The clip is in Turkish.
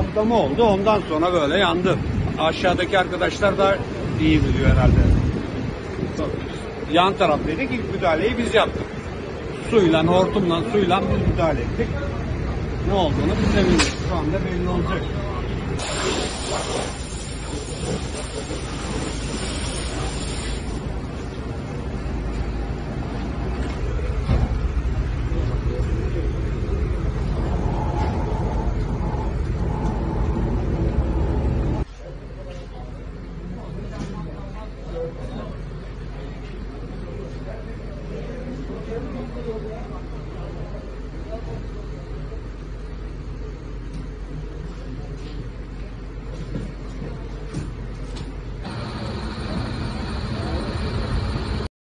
patlama oldu. Ondan sonra böyle yandı. Aşağıdaki arkadaşlar da iyi biliyor herhalde. Yan taraftaydık. İlk müdahaleyi biz yaptık. Suyla, hortumla, suyla biz müdahale ettik. Ne olduğunu bize bilmiyoruz. Şu anda belli olacak. ハハハハ!